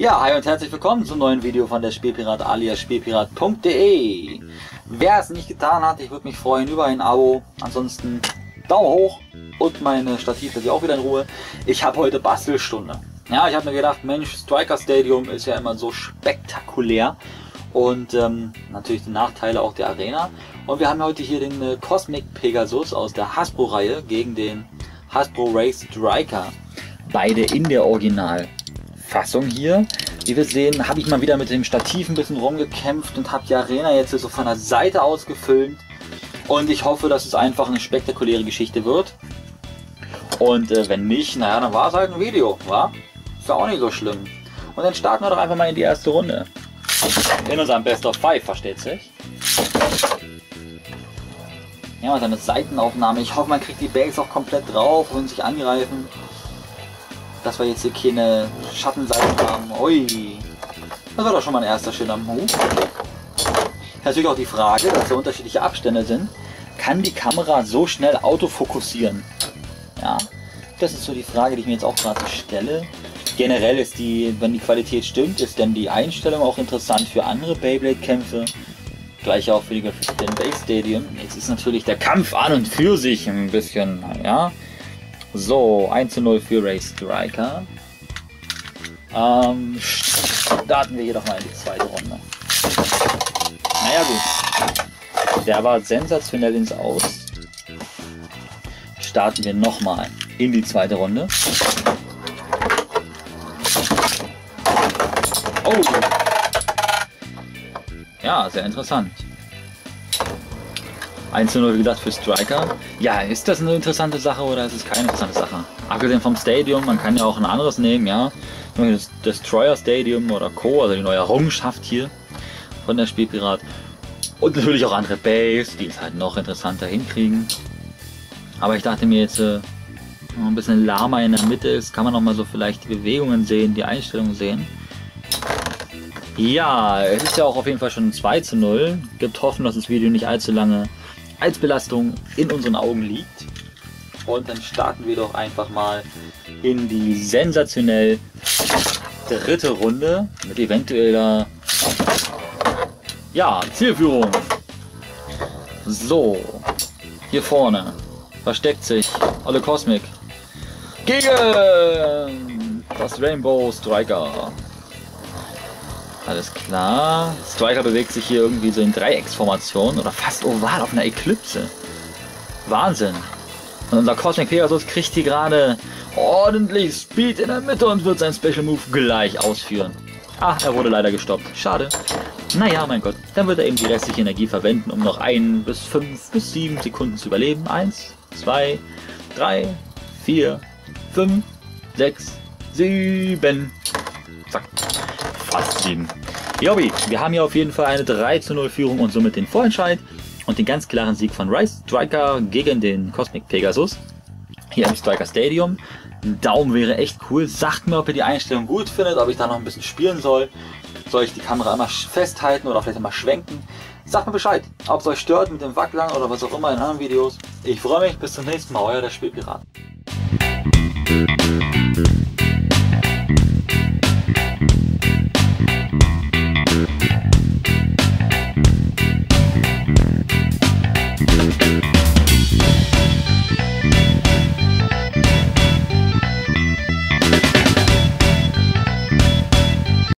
Ja, hi und herzlich willkommen zum neuen Video von der Spielpirat alias Spielpirat.de. Wer es nicht getan hat, ich würde mich freuen über ein Abo. Ansonsten Daumen hoch und meine Stativ ist auch wieder in Ruhe. Ich habe heute Bastelstunde. Ja, ich habe mir gedacht, Mensch, Striker Stadium ist ja immer so spektakulär und ähm, natürlich die Nachteile auch der Arena. Und wir haben heute hier den äh, Cosmic Pegasus aus der Hasbro-Reihe gegen den Hasbro Race Striker. Beide in der Originalfassung hier. Wie wir sehen, habe ich mal wieder mit dem Stativ ein bisschen rumgekämpft und habe die Arena jetzt so von der Seite aus gefilmt. Und ich hoffe, dass es einfach eine spektakuläre Geschichte wird. Und äh, wenn nicht, naja, dann war es halt ein Video, wa? Ist ja auch nicht so schlimm. Und dann starten wir doch einfach mal in die erste Runde. In unserem Best of Five, versteht sich. Ja, und eine Seitenaufnahme. Ich hoffe, man kriegt die Bags auch komplett drauf und sich angreifen. Dass wir jetzt hier keine Schattenseiten haben. Ui. Das war doch schon mal ein erster schöner Move. Natürlich auch die Frage, dass da unterschiedliche Abstände sind. Kann die Kamera so schnell autofokussieren? Ja, das ist so die Frage, die ich mir jetzt auch gerade stelle. Generell ist die, wenn die Qualität stimmt, ist denn die Einstellung auch interessant für andere Beyblade-Kämpfe. Gleich auch für die den Base Stadium. Jetzt ist natürlich der Kampf an und für sich ein bisschen, ja. So, 1 zu 0 für Ray Striker. Ähm, starten wir hier doch mal in die zweite Runde. Naja gut. Der war sensationell ins Aus. Starten wir nochmal in die zweite Runde. Oh! Ja, sehr interessant. 1 0 wie gesagt für Striker. Ja, ist das eine interessante Sache oder ist es keine interessante Sache? Abgesehen vom Stadium, man kann ja auch ein anderes nehmen, ja. Das Destroyer Stadium oder Co., also die neue Errungenschaft hier von der Spielpirat. Und natürlich auch andere Base, die es halt noch interessanter hinkriegen. Aber ich dachte mir jetzt, äh, ein bisschen Lama in der Mitte ist, kann man noch mal so vielleicht die Bewegungen sehen, die Einstellungen sehen. Ja, es ist ja auch auf jeden Fall schon 2 zu 0. Gibt Hoffen, dass das Video nicht allzu lange als Belastung in unseren Augen liegt. Und dann starten wir doch einfach mal in die sensationell dritte Runde mit eventueller ja, Zielführung. So, hier vorne versteckt sich Olle Cosmic gegen das Rainbow Striker. Alles klar. Striker bewegt sich hier irgendwie so in Dreiecksformation oder fast oval auf einer Eklipse. Wahnsinn. Und unser Cosmic Pegasus kriegt hier gerade ordentlich Speed in der Mitte und wird sein Special Move gleich ausführen. Ah, er wurde leider gestoppt. Schade. Naja, mein Gott. Dann wird er eben die restliche Energie verwenden, um noch ein bis fünf bis sieben Sekunden zu überleben. Eins, zwei, drei, vier, fünf, sechs, sieben. Zack. Sieben. Jobby, wir haben hier auf jeden Fall eine 3 zu 0 Führung und somit den Vorentscheid und den ganz klaren Sieg von Rice Striker gegen den Cosmic Pegasus. Hier im Striker Stadium. Ein Daumen wäre echt cool. Sagt mir, ob ihr die Einstellung gut findet, ob ich da noch ein bisschen spielen soll. Soll ich die Kamera immer festhalten oder vielleicht immer schwenken? Sagt mir Bescheid, ob es euch stört mit dem Wacklern oder was auch immer in anderen Videos. Ich freue mich, bis zum nächsten Mal, euer der Spielpirat.